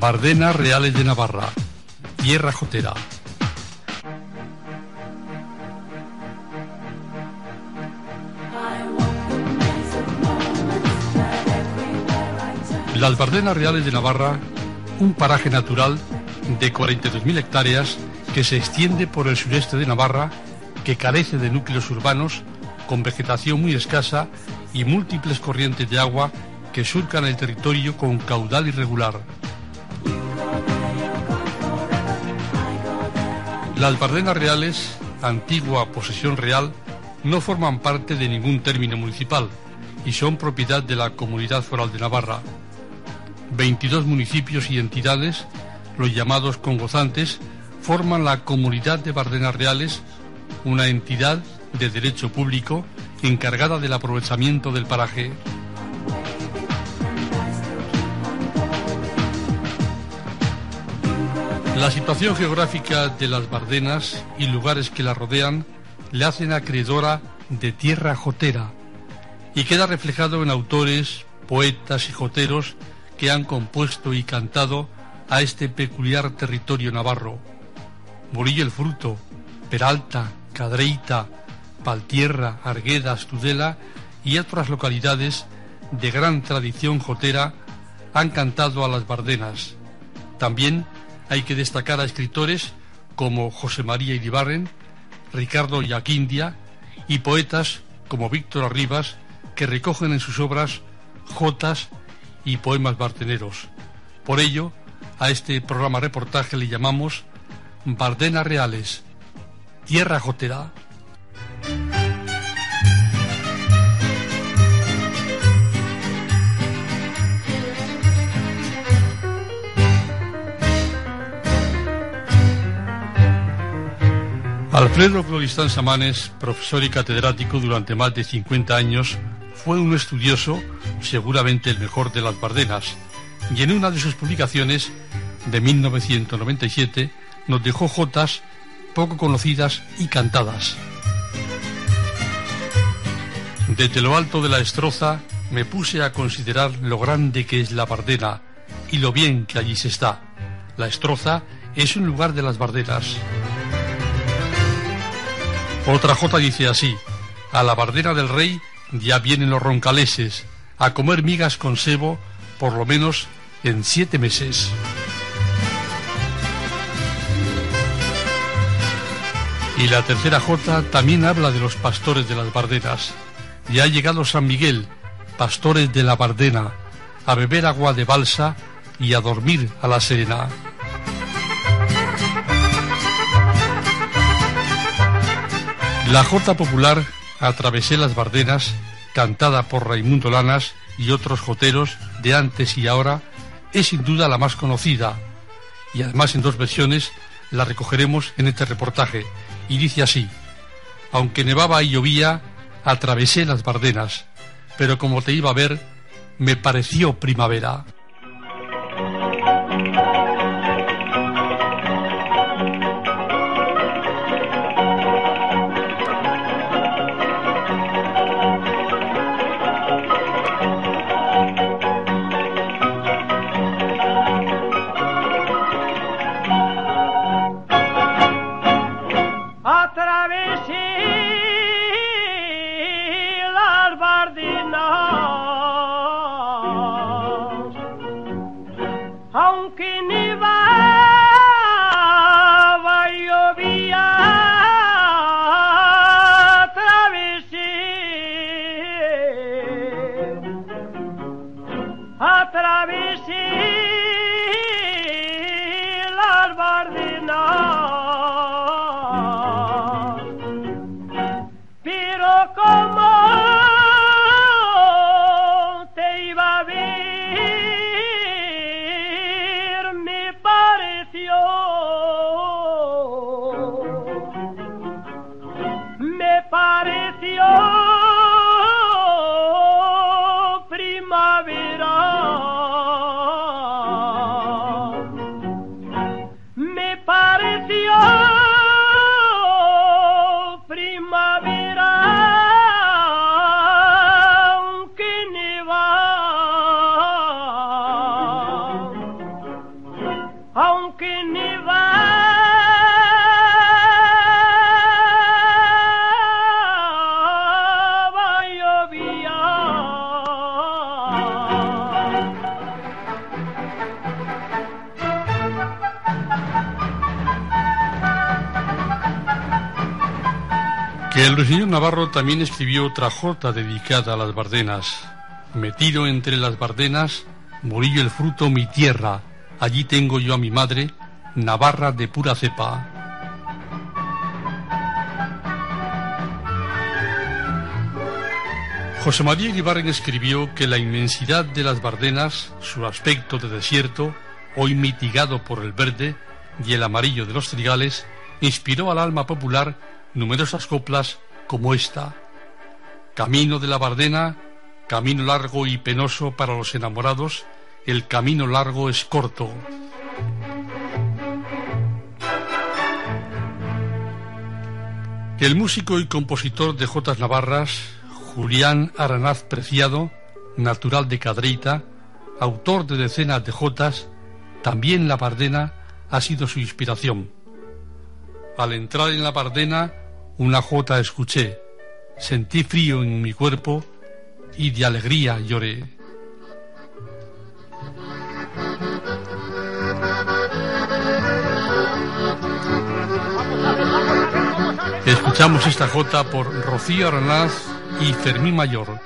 Bardenas Reales de Navarra, Tierra Jotera. Las Bardenas Reales de Navarra, un paraje natural de 42.000 hectáreas que se extiende por el sureste de Navarra, que carece de núcleos urbanos, con vegetación muy escasa y múltiples corrientes de agua que surcan el territorio con caudal irregular. Las Bardenas Reales, antigua posesión real, no forman parte de ningún término municipal y son propiedad de la Comunidad Foral de Navarra. 22 municipios y entidades, los llamados congozantes, forman la Comunidad de Bardenas Reales, una entidad de derecho público encargada del aprovechamiento del paraje. La situación geográfica de las Bardenas y lugares que la rodean le hacen acreedora de tierra jotera y queda reflejado en autores, poetas y joteros que han compuesto y cantado a este peculiar territorio navarro. Morillo el Fruto, Peralta, Cadreita, Paltierra, Arguedas, Tudela y otras localidades de gran tradición jotera han cantado a las Bardenas. También hay que destacar a escritores como José María Iribarren, Ricardo Yaquindia y poetas como Víctor Arribas que recogen en sus obras jotas y poemas barteneros. Por ello, a este programa reportaje le llamamos Bardenas Reales, Tierra Jotera. Alfredo Floristán Samanes, profesor y catedrático durante más de 50 años, fue un estudioso, seguramente el mejor de las Bardenas, y en una de sus publicaciones, de 1997, nos dejó jotas poco conocidas y cantadas. Desde lo alto de la estroza me puse a considerar lo grande que es la Bardena y lo bien que allí se está. La estroza es un lugar de las Bardenas. Otra jota dice así, a la Bardena del Rey ya vienen los roncaleses a comer migas con sebo por lo menos en siete meses. Y la tercera J también habla de los pastores de las Bardenas. Ya ha llegado San Miguel, pastores de la Bardena, a beber agua de balsa y a dormir a la serena. La Jota popular Atravesé las Bardenas, cantada por Raimundo Lanas y otros joteros de antes y ahora, es sin duda la más conocida. Y además en dos versiones la recogeremos en este reportaje. Y dice así, aunque nevaba y llovía, atravesé las Bardenas, pero como te iba a ver, me pareció primavera. aunque neva el ruiseñor Navarro también escribió otra jota dedicada a las Bardenas. Metido entre las Bardenas, morillo el fruto mi tierra, allí tengo yo a mi madre, Navarra de pura cepa. José María Iribarren escribió que la inmensidad de las Bardenas, su aspecto de desierto, hoy mitigado por el verde y el amarillo de los trigales, inspiró al alma popular numerosas coplas como esta. Camino de la Bardena, camino largo y penoso para los enamorados, el camino largo es corto. El músico y compositor de Jotas Navarras, Julián Aranaz Preciado, natural de Cadreita, autor de decenas de jotas, también la Bardena ha sido su inspiración. Al entrar en la Bardena, una jota escuché, sentí frío en mi cuerpo y de alegría lloré. Escuchamos esta jota por Rocío Aranaz y Fermín Mayor.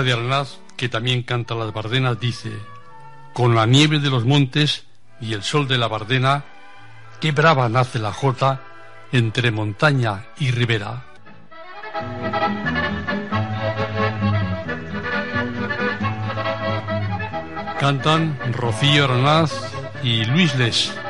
De Arnaz, que también canta las Bardenas, dice, con la nieve de los montes y el sol de la Bardena, qué brava nace la jota entre montaña y ribera. Cantan Rocío Arnaz y Luis Les.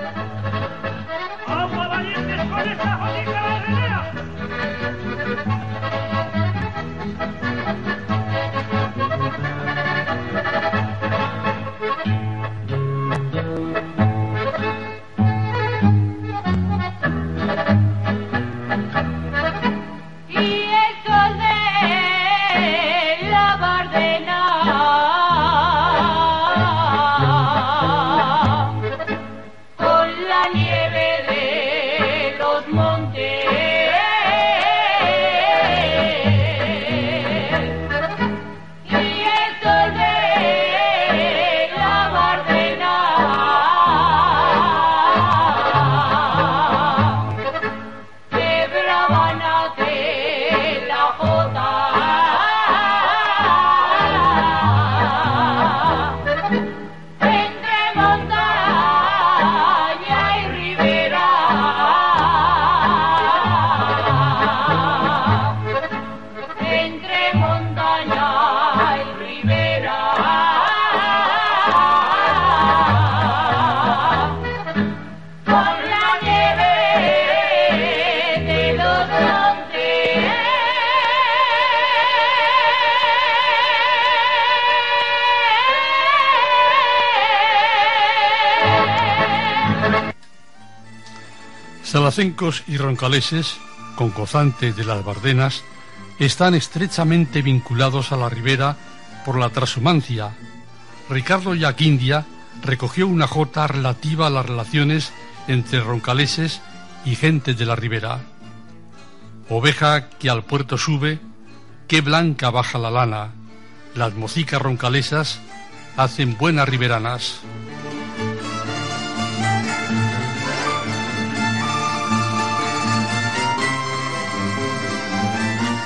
Y roncaleses, con cozante de las Bardenas, están estrechamente vinculados a la ribera por la transhumancia. Ricardo Yaquindia recogió una jota relativa a las relaciones entre roncaleses y gente de la ribera. Oveja que al puerto sube, qué blanca baja la lana. Las mocicas roncalesas hacen buenas riberanas.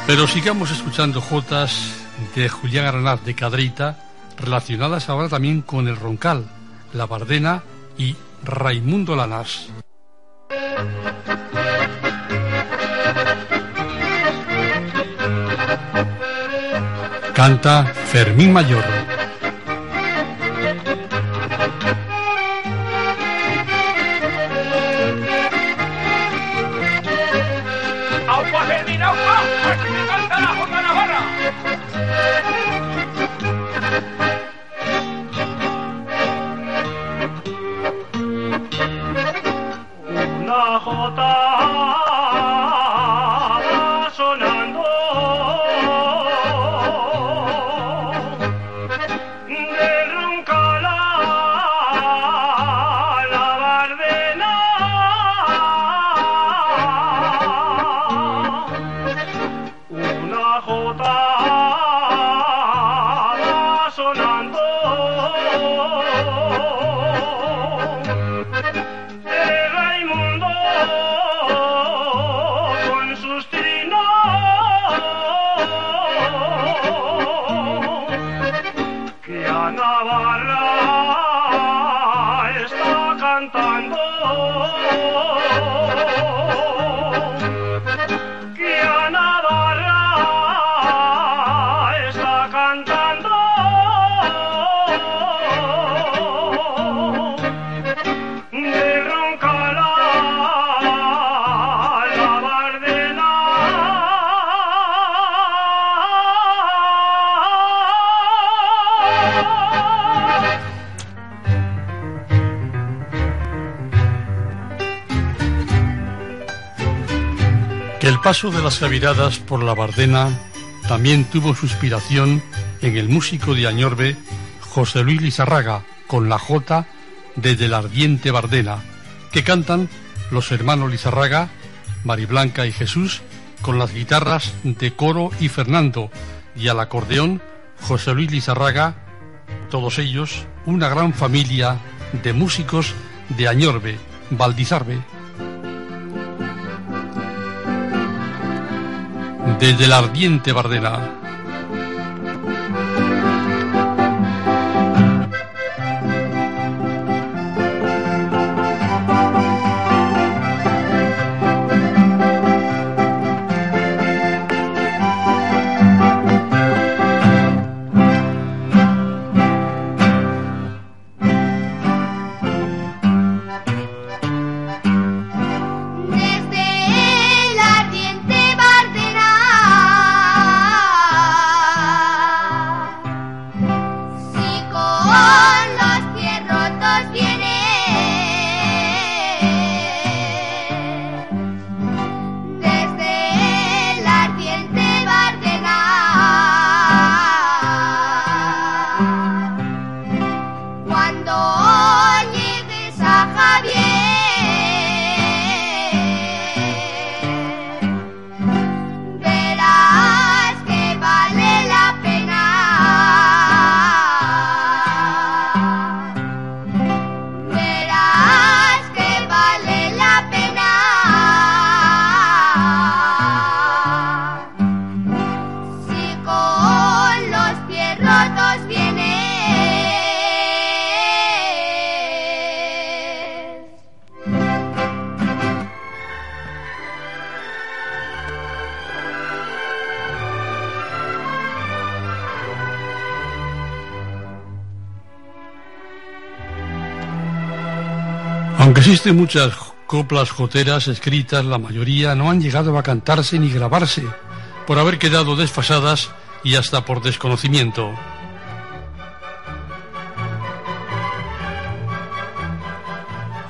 Pero sigamos escuchando jotas de Julián Aranaz de Cadreita, relacionadas ahora también con el Roncal, la Bardena y Raimundo Lanás. Canta Fermín Mayor. Paso de las Javiradas por la Bardena también tuvo su inspiración en el músico de Añorbe, José Luis Lizarraga, con la Jota desde la ardiente Bardena, que cantan los hermanos Lizarraga, Mariblanca y Jesús, con las guitarras de Coro y Fernando, y al acordeón José Luis Lizarraga, todos ellos una gran familia de músicos de Añorbe, Valdizarbe. Desde la ardiente Bardena. Existen muchas coplas joteras escritas, la mayoría no han llegado a cantarse ni grabarse, por haber quedado desfasadas y hasta por desconocimiento.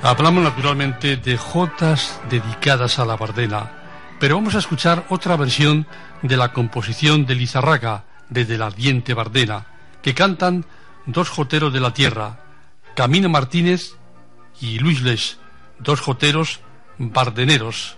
Hablamos naturalmente de jotas dedicadas a la Bardena, pero vamos a escuchar otra versión de la composición de Lizarraga, desde la ardiente Bardena, que cantan dos joteros de la tierra, Camino Martínez y Luis Les, dos joteros bardeneros.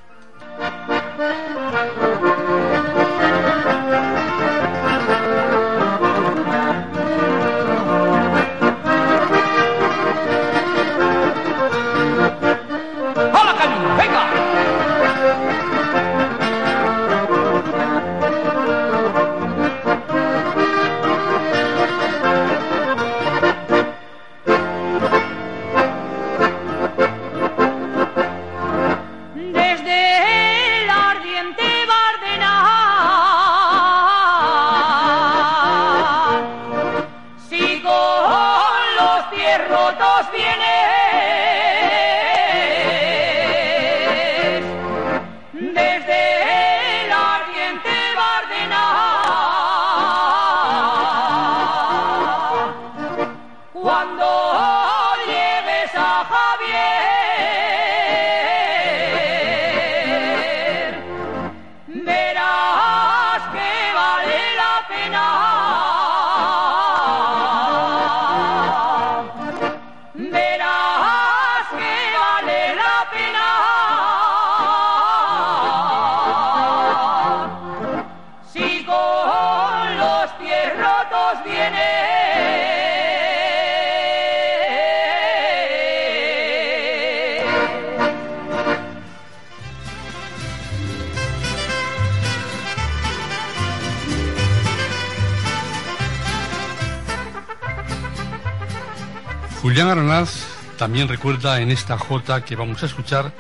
Julián Aranaz también recuerda en esta jota que vamos a escuchar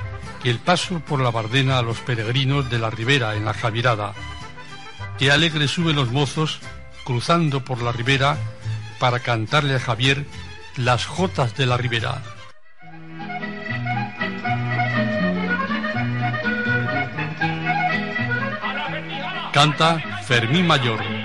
que el paso por la Bardena a los peregrinos de la Ribera en la Javirada. Que alegre suben los mozos cruzando por la ribera para cantarle a Javier las jotas de la ribera. Canta Fermín Mayor.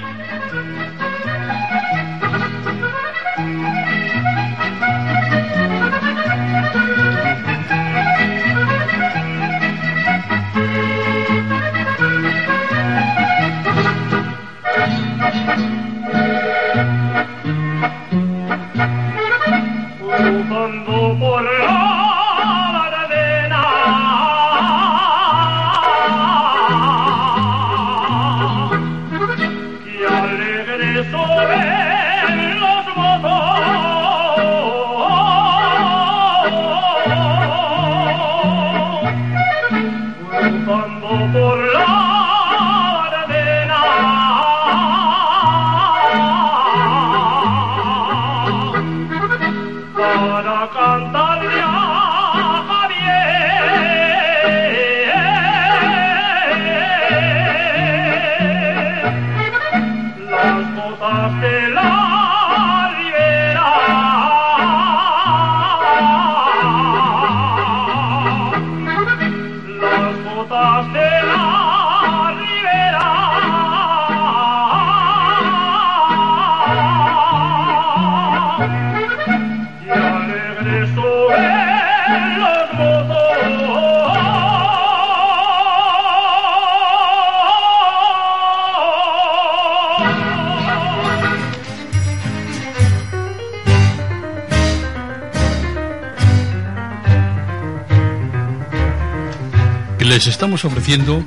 Estamos ofreciendo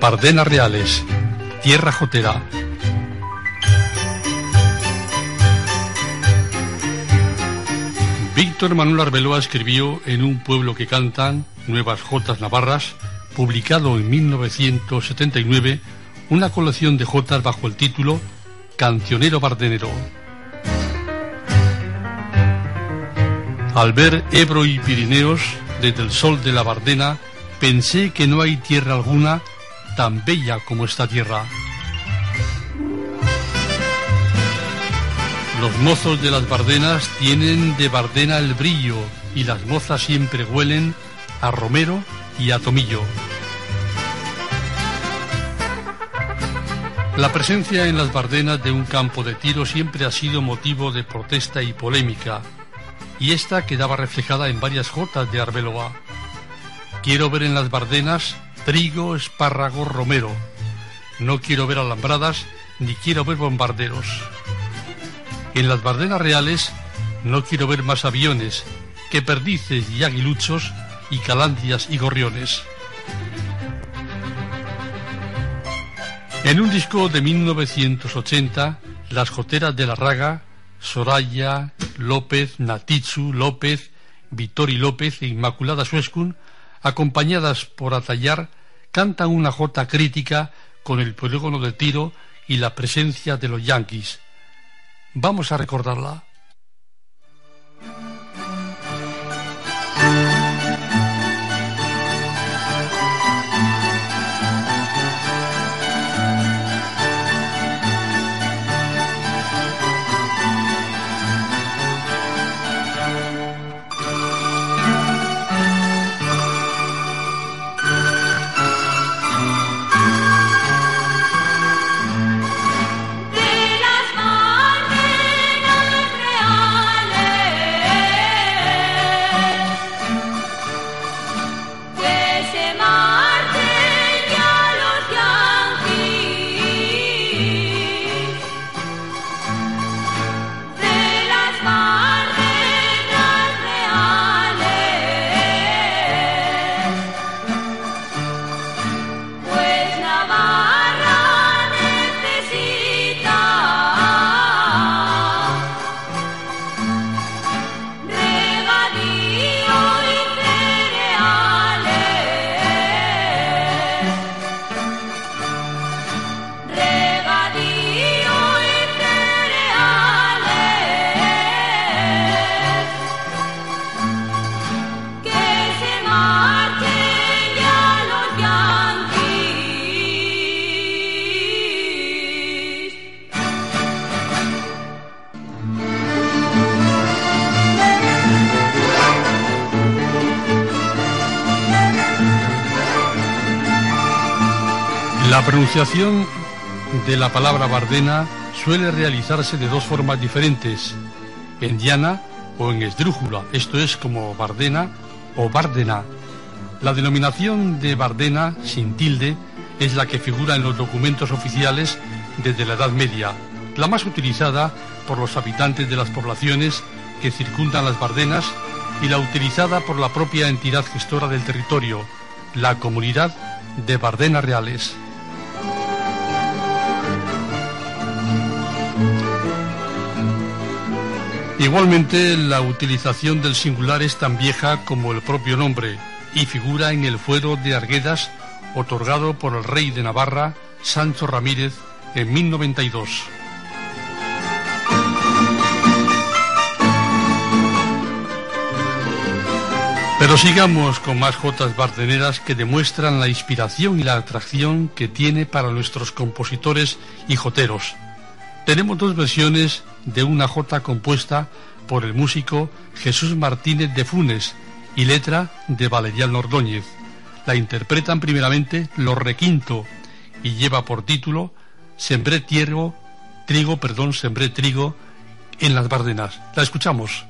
Bardenas Reales, Tierra Jotera. Víctor Manuel Arbeloa escribió En un pueblo que cantan, Nuevas Jotas Navarras, publicado en 1979, una colección de jotas bajo el título Cancionero Bardenero. Al ver Ebro y Pirineos, desde el sol de la Bardena, Pensé que no hay tierra alguna tan bella como esta tierra. Los mozos de las Bardenas tienen de Bardena el brillo y las mozas siempre huelen a romero y a tomillo. La presencia en las Bardenas de un campo de tiro siempre ha sido motivo de protesta y polémica, y esta quedaba reflejada en varias jotas de Arbeloa. Quiero ver en las Bardenas trigo, espárrago, romero. No quiero ver alambradas ni quiero ver bombarderos. En las Bardenas reales no quiero ver más aviones que perdices y aguiluchos y calandias y gorriones. En un disco de 1980, las joteras de la raga, Soraya, López, Natichu, López, Vitori López e Inmaculada Suescun acompañadas por Atallar, cantan una jota crítica con el polígono de tiro y la presencia de los yanquis. Vamos a recordarla. Pronunciación de la palabra Bardena suele realizarse de dos formas diferentes, en diana o en esdrújula, esto es como Bardena o Bardena. La denominación de Bardena, sin tilde, es la que figura en los documentos oficiales desde la Edad Media, la más utilizada por los habitantes de las poblaciones que circundan las Bardenas y la utilizada por la propia entidad gestora del territorio, la Comunidad de Bardenas Reales. Igualmente, la utilización del singular es tan vieja como el propio nombre y figura en el fuero de Arguedas otorgado por el rey de Navarra, Sancho Ramírez, en 1092. Pero sigamos con más jotas bardeneras que demuestran la inspiración y la atracción que tiene para nuestros compositores y joteros. Tenemos dos versiones de una jota compuesta por el músico Jesús Martínez de Funes y letra de Valeriano Ordóñez. La interpretan primeramente Los Requinto y lleva por título Sembré trigo, trigo, perdón, sembré trigo en las Bardenas. La escuchamos.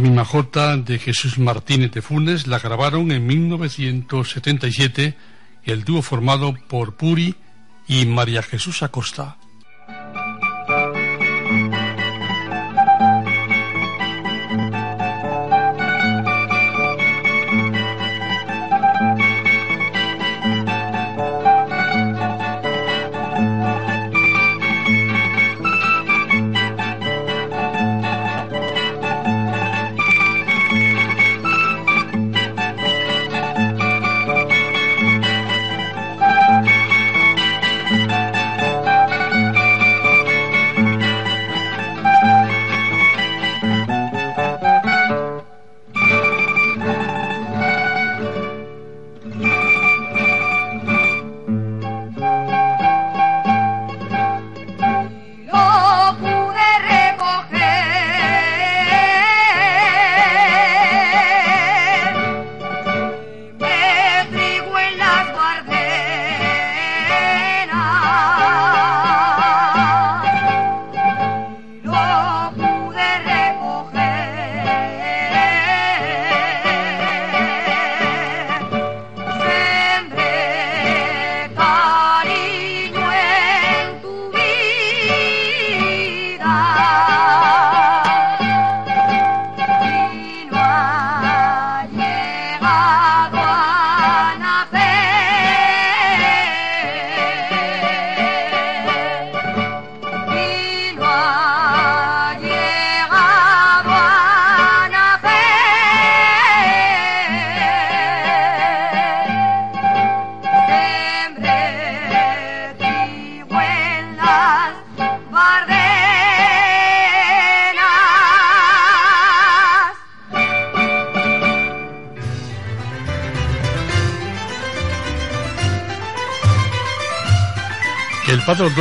Misma jota de Jesús Martínez de Funes la grabaron en 1977 el dúo formado por Puri y María Jesús Acosta.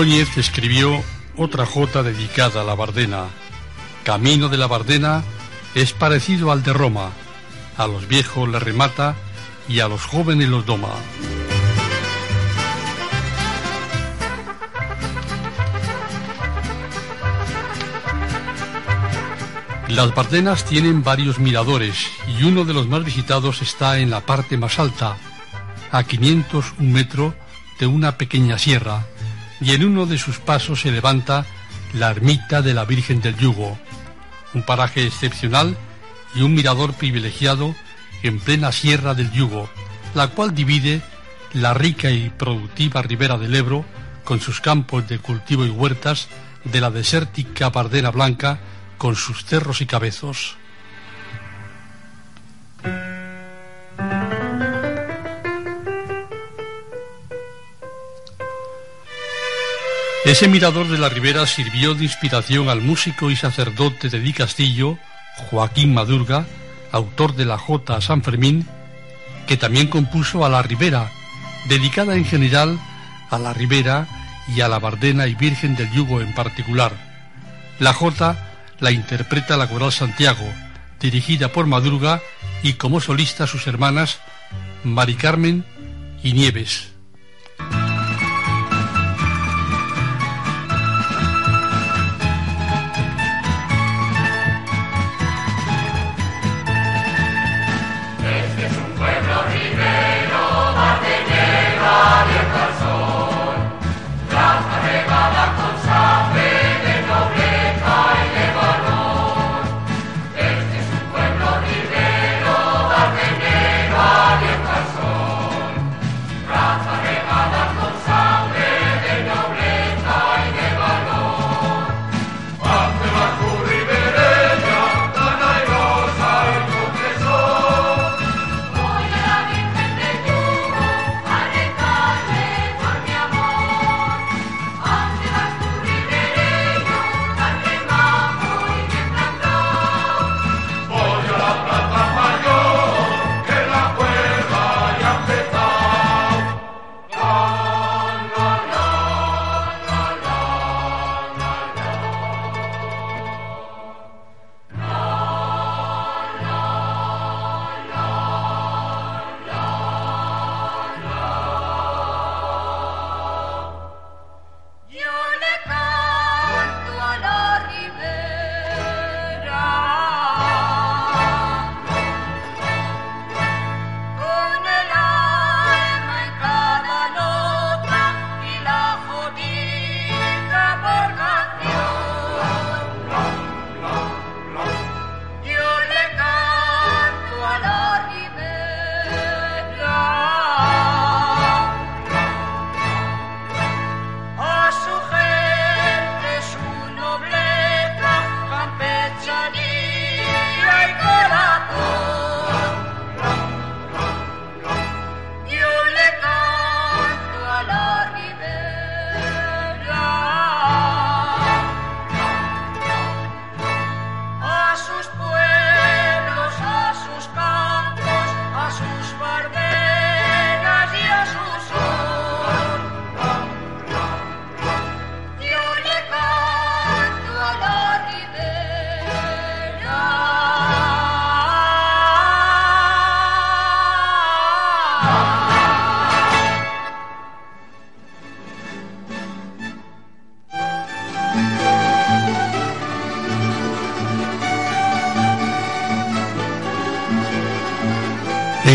Ordóñez escribió otra jota dedicada a la Bardena. Camino de la Bardena es parecido al de Roma. A los viejos les remata y a los jóvenes los doma. Las Bardenas tienen varios miradores y uno de los más visitados está en la parte más alta, a 501 metros de una pequeña sierra, y en uno de sus pasos se levanta la ermita de la Virgen del Yugo, un paraje excepcional y un mirador privilegiado en plena sierra del Yugo, la cual divide la rica y productiva ribera del Ebro con sus campos de cultivo y huertas de la desértica Bardena Blanca con sus cerros y cabezos. Ese mirador de la ribera sirvió de inspiración al músico y sacerdote de Di Castillo, Joaquín Madurga, autor de la Jota San Fermín, que también compuso a la ribera, dedicada en general a la ribera y a la Bardena y Virgen del Yugo en particular. La Jota la interpreta la Coral Santiago, dirigida por Madruga y como solista sus hermanas Mari Carmen y Nieves.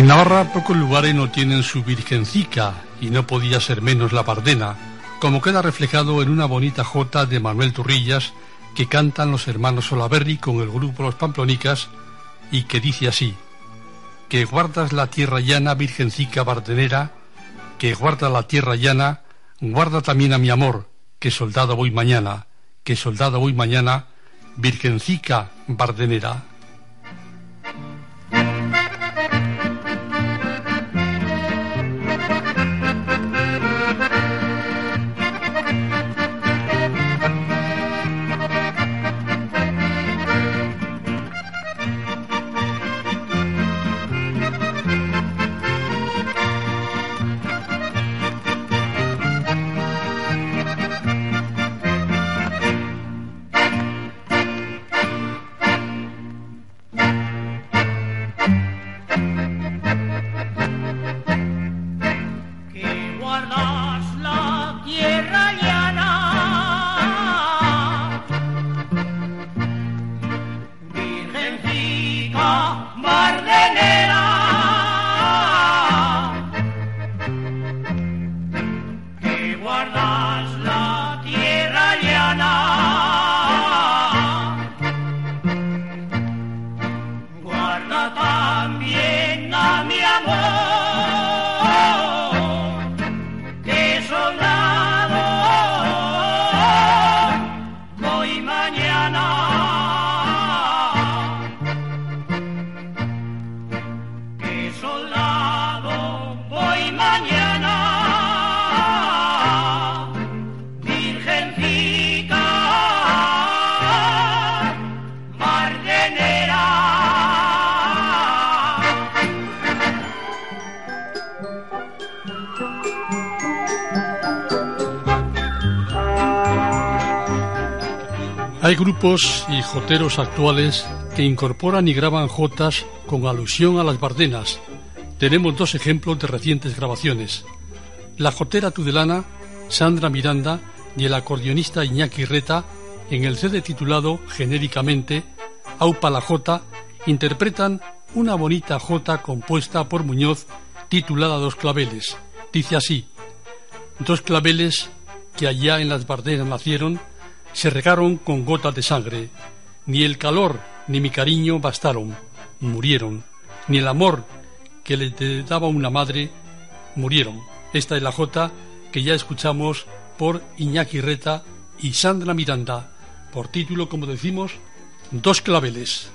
En Navarra pocos lugares no tienen su virgencica y no podía ser menos la Pardena, como queda reflejado en una bonita jota de Manuel Turrillas que cantan los hermanos Solaberri con el grupo Los Pamplonicas y que dice así, que guardas la tierra llana, virgencica bardenera, que guarda la tierra llana, guarda también a mi amor, que soldado voy mañana, que soldado voy mañana, virgencica bardenera. guardas Hay grupos y joteros actuales que incorporan y graban jotas con alusión a las bardenas. Tenemos dos ejemplos de recientes grabaciones. La jotera tudelana Sandra Miranda y el acordeonista Iñaki Reta en el CD titulado genéricamente Aupa la Jota interpretan una bonita jota compuesta por Muñoz titulada Dos claveles. Dice así: Dos claveles que allá en las bardenas nacieron se regaron con gotas de sangre. Ni el calor ni mi cariño bastaron, murieron. Ni el amor que le daba una madre, murieron. Esta es la jota que ya escuchamos por Iñaki Reta y Sandra Miranda, por título, como decimos, Dos claveles.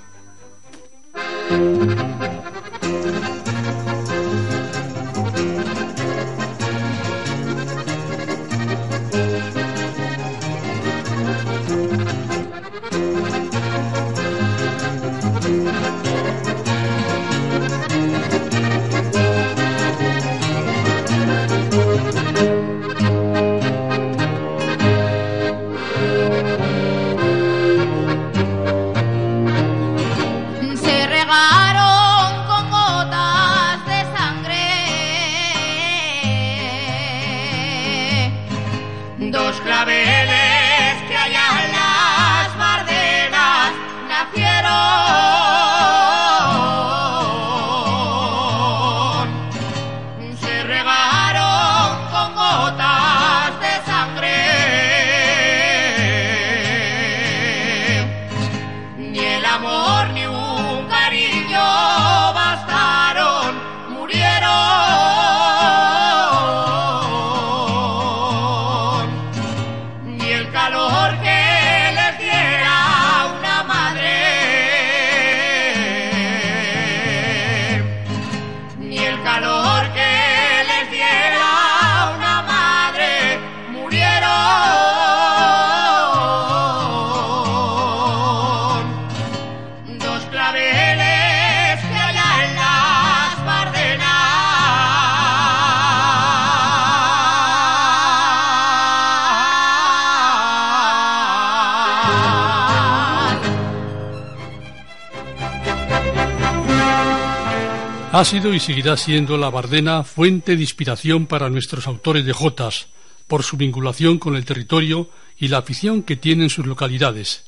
Ha sido y seguirá siendo la Bardena fuente de inspiración para nuestros autores de jotas, por su vinculación con el territorio y la afición que tienen sus localidades.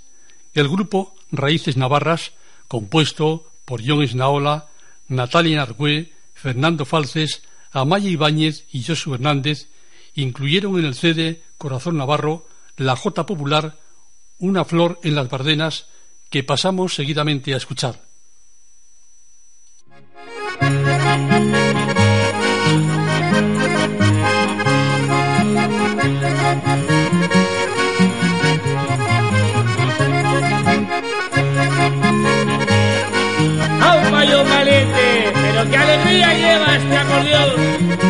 El grupo Raíces Navarras, compuesto por John Esnaola, Natalia Nargüe, Fernando Falces, Amaya Ibáñez y Josu Hernández, incluyeron en el CD Corazón Navarro la jota popular Una flor en las Bardenas que pasamos seguidamente a escuchar. Qué alegría lleva este acordeón!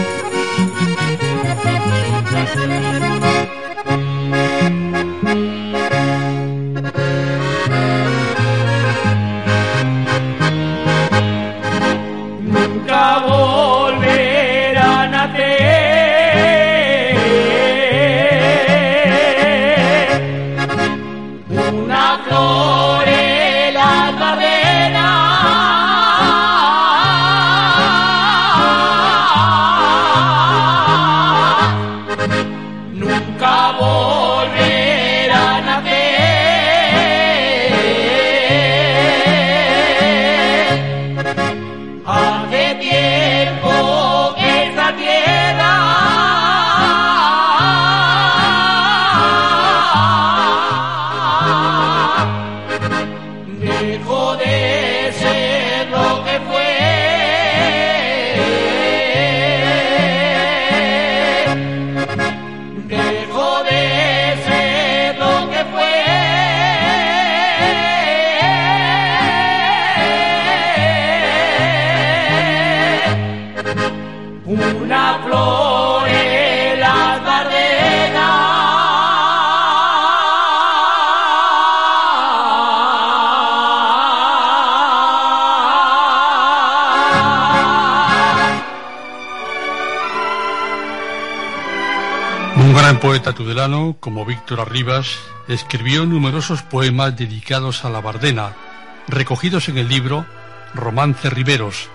una flor en las Un gran poeta tudelano como Víctor Arribas escribió numerosos poemas dedicados a la Bardena, recogidos en el libro Romance Riveros,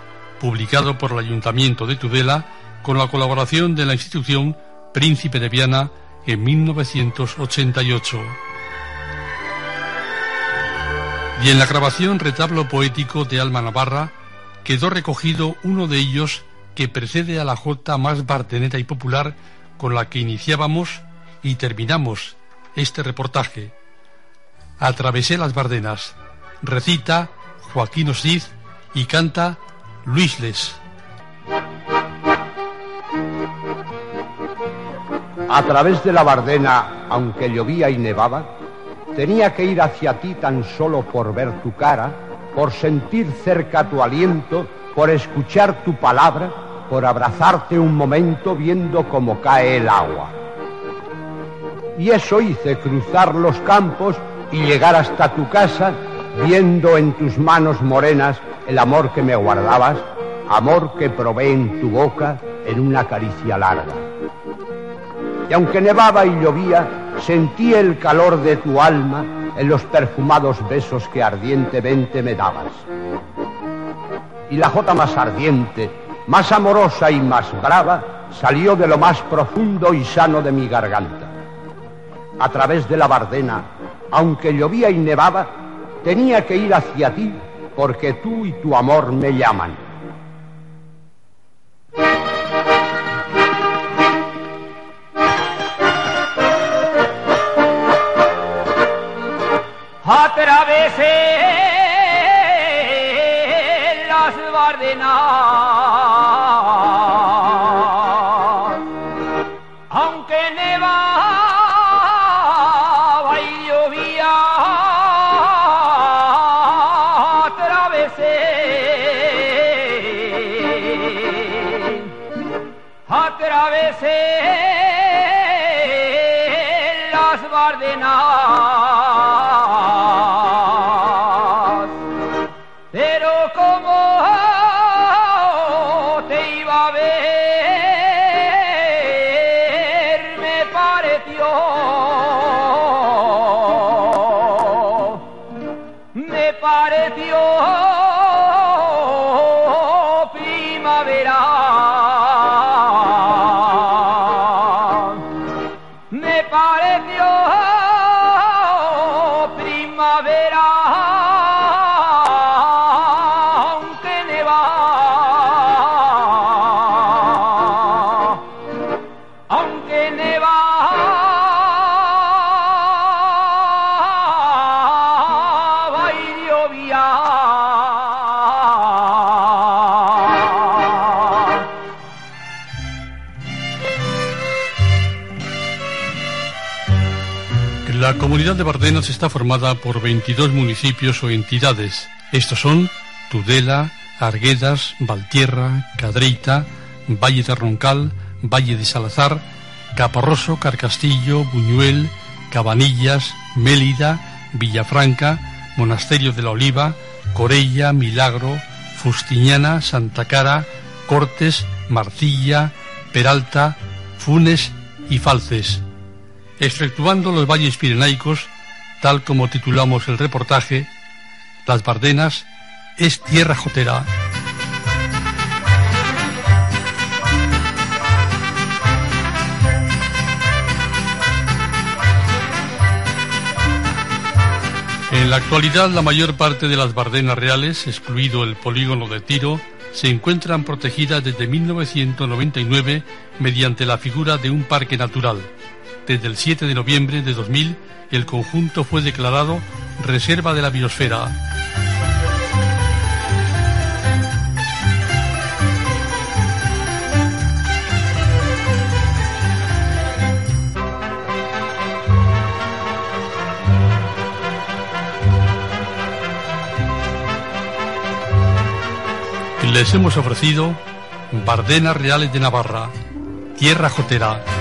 publicado por el Ayuntamiento de Tudela con la colaboración de la institución Príncipe de Viana en 1988. Y en la grabación Retablo Poético de Alma Navarra quedó recogido uno de ellos que precede a la jota más bardenera y popular con la que iniciábamos y terminamos este reportaje. Atravesé las Bardenas, recita Joaquín Osiz y canta Luis Les. A través de la Bardena, aunque llovía y nevaba, tenía que ir hacia ti tan solo por ver tu cara, por sentir cerca tu aliento, por escuchar tu palabra, por abrazarte un momento viendo cómo cae el agua. Y eso hice, cruzar los campos y llegar hasta tu casa, viendo en tus manos morenas el amor que me guardabas, amor que probé en tu boca en una caricia larga. Y aunque nevaba y llovía, sentí el calor de tu alma en los perfumados besos que ardientemente me dabas. Y la jota más ardiente, más amorosa y más brava, salió de lo más profundo y sano de mi garganta. A través de la bardena, aunque llovía y nevaba, tenía que ir hacia ti porque tú y tu amor me llaman. Atravesé las bardenas comunidad de Bardenas está formada por 22 municipios o entidades. Estos son Tudela, Arguedas, Valtierra, Cadreita, Valle de Roncal, Valle de Salazar, Caparroso, Carcastillo, Buñuel, Cabanillas, Mélida, Villafranca, Monasterio de la Oliva, Corella, Milagro, Fustiñana, Santa Cara, Cortes, Marcilla, Peralta, Funes y Falces exceptuando los valles pirenaicos, tal como titulamos el reportaje, Las Bardenas es tierra jotera. En la actualidad, la mayor parte de las Bardenas reales, excluido el polígono de Tiro, se encuentran protegidas desde 1999 mediante la figura de un parque natural. Desde el 7 de noviembre de 2000, el conjunto fue declarado Reserva de la Biosfera. Les hemos ofrecido Bardenas Reales de Navarra, Tierra Jotera.